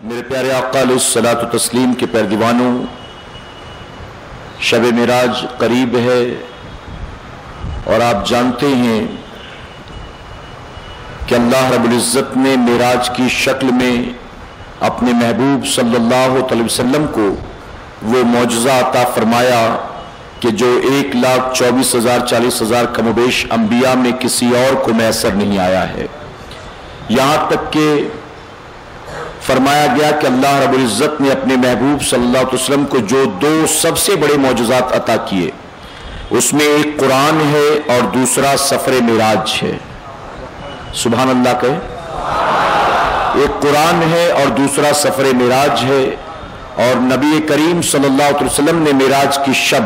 मेरे प्यारे आका सलात तस्लीम के पैर दीवानों, शब मराज करीब है और आप जानते हैं कि अल्लाह रबुल्ज़त ने मराज की शक्ल में अपने महबूब सल्लल्लाहु अलैहि वसल्लम को वो मुआजा अता फरमाया कि जो एक लाख चौबीस हज़ार चालीस हज़ार कमोबेश अम्बिया में किसी और को मैसर नहीं आया है। यहाँ तक कि फरमाया गया कि अल्लाह रबुल्ज़त ने अपने महबूब सल्लल्लाहु अलैहि वसल्लम को जो दो सबसे बड़े मौजूदात अता किए, उसमें एक कुरान है और दूसरा सफ़र मराज है। सुबह अल्लाह कहे। एक कुरान है और दूसरा सफ़र मराज है और नबी करीम सल्लल्लाहु अलैहि वसल्लम ने मराज की शब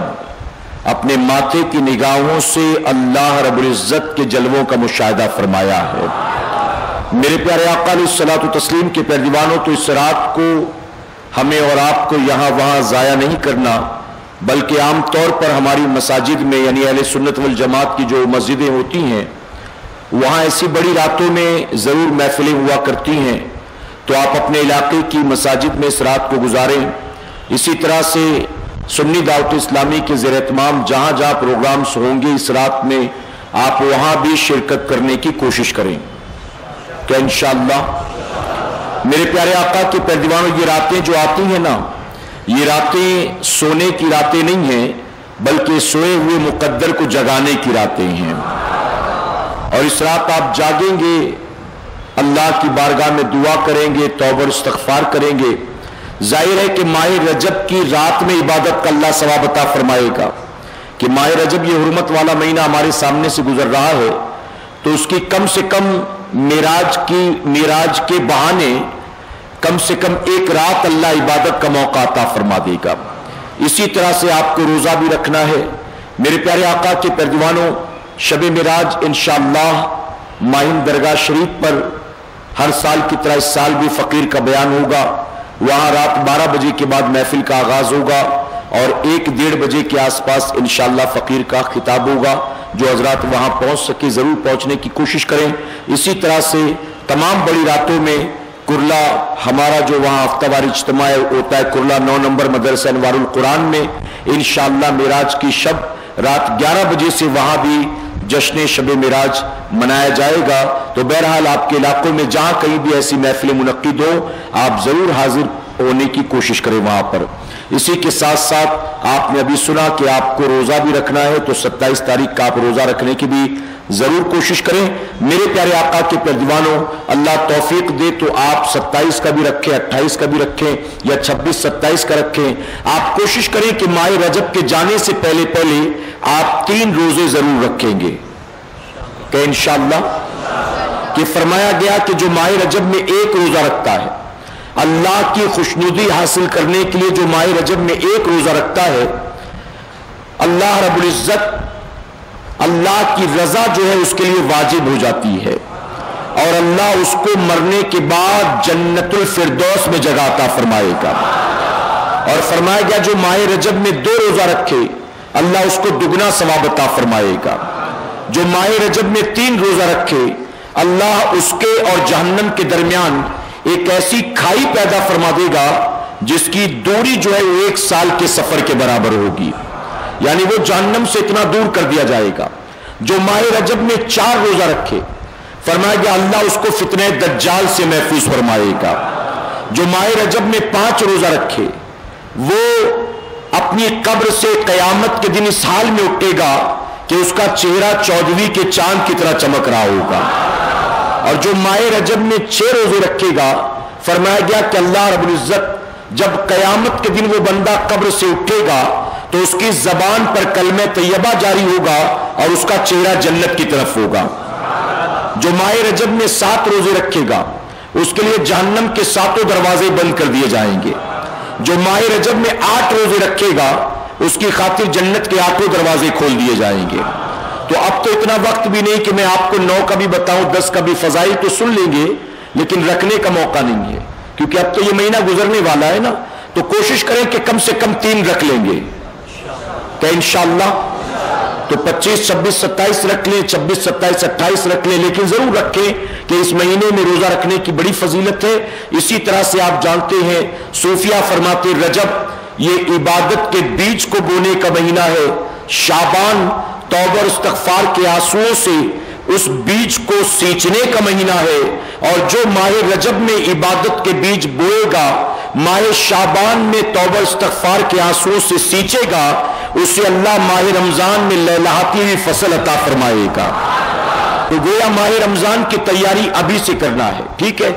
अपने माथे की निगाहों से अल्लाह रबुल्ज़त के जलवों का मुशाह फरमाया है। मेरे प्यारे अकाल सलात तस्लीम के पैरदीवानों तो इस रात को हमें और आपको यहाँ वहाँ ज़ाया नहीं करना, बल्कि आम तौर पर हमारी मसाजिद में, यानी अहल सुन्नत वल जमात की जो मस्जिदें होती हैं, वहाँ ऐसी बड़ी रातों में ज़रूर महफिलें हुआ करती हैं। तो आप अपने इलाके की मसाजिद में इस रात को गुजारें। इसी तरह से सुन्नी दावत इस्लामी के जेर तमाम जहाँ जहाँ प्रोग्राम्स होंगे, इस रात में आप वहाँ भी शिरकत करने की कोशिश करें। क्या इनशाला मेरे प्यारे आका के पैरदीवानों ये रातें जो आती हैं ना, ये रातें सोने की रातें नहीं हैं, बल्कि सोए हुए मुकद्दर को जगाने की रातें हैं। और इस रात आप जागेंगे, अल्लाह की बारगाह में दुआ करेंगे तोबर इस्तफार करेंगे। ज़ाहिर है कि माए रजब की रात में इबादत का अल्लाह सवाबता फरमाएगा कि माए रजब ये हरमत वाला महीना हमारे सामने से गुजर रहा है तो उसकी कम से कम मिराज की, मिराज के बहाने कम से कम एक रात अल्लाह इबादत का मौका अता फरमा देगा। इसी तरह से आपको रोजा भी रखना है। मेरे प्यारे आका के पैरदीवानों शब मिराज इन शाह माहिम दरगाह शरीफ पर हर साल की तरह इस साल भी फ़कीर का बयान होगा। वहाँ रात 12 बजे के बाद महफिल का आगाज़ होगा। और एक डेढ़ बजे के आसपास इनशाला फ़कीर का खिताब होगा, जो हजरात वहाँ पहुँच सके, ज़रूर पहुँचने की कोशिश करें। इसी तरह से तमाम बड़ी रातों में कुरला, हमारा जो वहाँ हफ्तावार इज्तम होता है कुरला नौ नंबर मदरसा अनवारुल कुरान में। इन मेराज की शब रात 11 बजे से वहाँ भी जश्न शब मिराज मनाया जाएगा। तो बहरहाल आपके इलाकों में जहाँ कहीं भी ऐसी महफिल मुनद हो, आप ज़रूर हाजिर होने की कोशिश करें वहाँ पर। इसी के साथ साथ आपने अभी सुना कि आपको रोजा भी रखना है तो 27 तारीख का आप रोजा रखने की भी ज़रूर कोशिश करें। मेरे प्यारे आका के प्रतिवानों अल्लाह तौफीक दे तो आप 27 का भी रखें 28 का भी रखें, या 26 27 का रखें। आप कोशिश करें कि माए रजब के जाने से पहले पहले आप तीन रोज़े ज़रूर रखेंगे। कि इंशाला कि फरमाया गया कि जो माए रजब में एक रोजा रखता है अल्लाह की खुशनुदी हासिल करने के लिए जो माह रजब में एक रोजा रखता है, अल्लाह रबुल्ज़त अल्लाह की रजा जो है उसके लिए वाजिब हो जाती है और अल्लाह उसको मरने के बाद जन्नतुल फिरदौस में जगाता फरमाएगा। और फरमाया गया, जो माह रजब में दो रोजा रखे, अल्लाह उसको दुगना सवाबता फरमाएगा। जो माह रजब में तीन रोजा रखे, अल्लाह उसके और जहन्नम के दरमियान एक ऐसी खाई पैदा फरमा देगा जिसकी दूरी जो है वो एक साल के सफ़र के बराबर होगी। यानी वो जहन्नम से इतना दूर कर दिया जाएगा। जो माह रजब में चार रोजा रखे, फरमाया गया अल्लाह उसको फितने दज्जाल से महफूज फरमाएगा। जो माह रजब में पाँच रोजा रखे, वो अपनी कब्र से कयामत के दिन इस हाल में उठेगा कि उसका चेहरा चौदहवीं के चाँद की तरह चमक रहा होगा। और जो माए रजब में छह रोज़े रखेगा, फरमाया गया कि अल्लाह रबुल्जत जब कयामत के दिन वो बंदा कब्र से उठेगा तो उसकी जबान पर कलम तैयबा जारी होगा और उसका चेहरा जन्नत की तरफ़ होगा। जो माए रजब में सात रोज़े रखेगा, उसके लिए जहन्नम के सातों दरवाजे बंद कर दिए जाएँगे। जो माए रजब में आठ रोज़े रखेगा, उसकी खातिर जन्नत के आठों दरवाजे खोल दिए जाएँगे। तो अब तो इतना वक्त भी नहीं कि मैं आपको नौ का भी बताऊँ, दस का भी फजाई तो सुन लेंगे, लेकिन रखने का मौका नहीं है। क्योंकि अब तो ये महीना गुजरने वाला है ना तो कोशिश करें कि कम से कम तीन रख लेंगे। क्या इंशाला तो 25 26 27 रख लें 26 27 28 रख लें, लेकिन ज़रूर रखें कि इस महीने में रोजा रखने की बड़ी फजीलत है। इसी तरह से आप जानते हैं, सूफिया फरमाते रजब, ये इबादत के बीज को बोने का महीना है। शाबान तौबर इस्तफार के आंसुओं से उस बीज को सींचने का महीना है और जो माह रजब में इबादत के बीज बोएगा, माह शाबान में तौबर इस्तफार के आंसुओं से सींचेगा, उसे अल्लाह माह रमज़ान में लहलाती हुई फ़सल अता फरमाएगा। तो गोया माह रमज़ान की तैयारी अभी से करना है, ठीक है?